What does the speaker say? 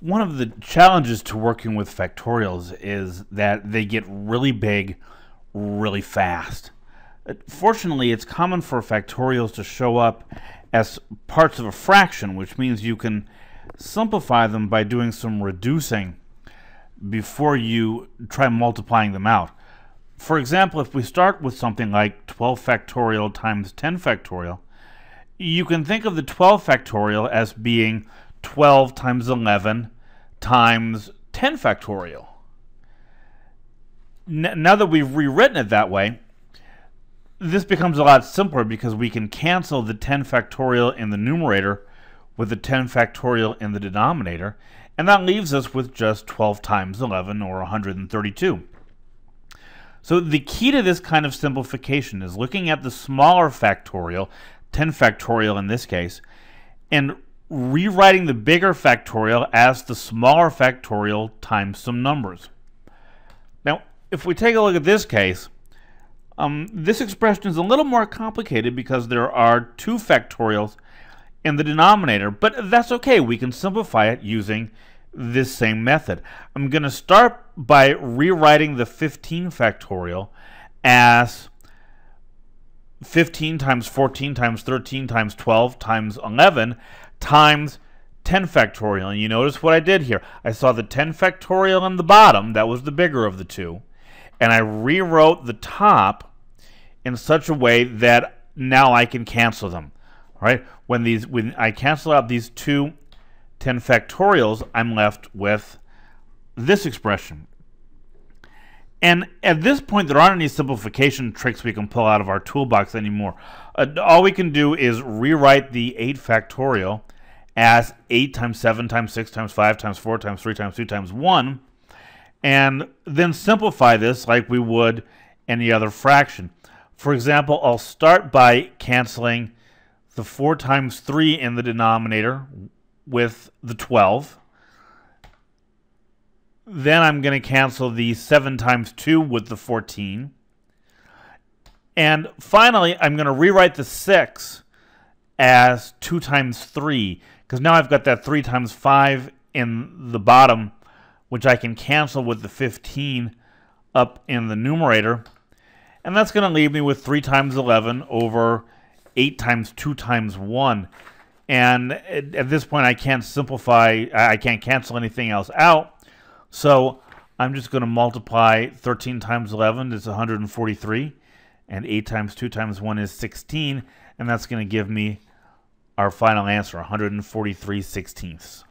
One of the challenges to working with factorials is that they get really big really fast. Uh, fortunately, it's common for factorials to show up as parts of a fraction, which means you can simplify them by doing some reducing before you try multiplying them out. For example, if we start with something like 12 factorial times 10 factorial, you can think of the 12 factorial as being 12 times 11 times 10 factorial. N now that we've rewritten it that way, this becomes a lot simpler because we can cancel the 10 factorial in the numerator with the 10 factorial in the denominator, and that leaves us with just 12 times 11, or 132. So the key to this kind of simplification is looking at the smaller factorial, 10 factorial in this case, and rewriting the bigger factorial as the smaller factorial times some numbers. Now, if we take a look at this case, um, this expression is a little more complicated because there are two factorials in the denominator, but that's okay. We can simplify it using this same method. I'm going to start by rewriting the 15 factorial as 15 times 14 times 13 times 12 times 11 times 10 factorial. And you notice what I did here. I saw the 10 factorial on the bottom, that was the bigger of the two, and I rewrote the top in such a way that now I can cancel them. Right? When these when I cancel out these two 10 factorials, I'm left with this expression. And at this point, there aren't any simplification tricks we can pull out of our toolbox anymore. Uh, all we can do is rewrite the 8 factorial as 8 times 7 times 6 times 5 times 4 times 3 times 2 times 1, and then simplify this like we would any other fraction. For example, I'll start by canceling the 4 times 3 in the denominator with the 12. Then I'm going to cancel the 7 times 2 with the 14. And finally, I'm going to rewrite the 6 as 2 times 3, because now I've got that 3 times 5 in the bottom, which I can cancel with the 15 up in the numerator. And that's going to leave me with 3 times 11 over 8 times 2 times 1. And at, at this point, I can't simplify, I can't cancel anything else out. So I'm just going to multiply 13 times 11 is 143, and 8 times 2 times 1 is 16, and that's going to give me our final answer, 143 sixteenths.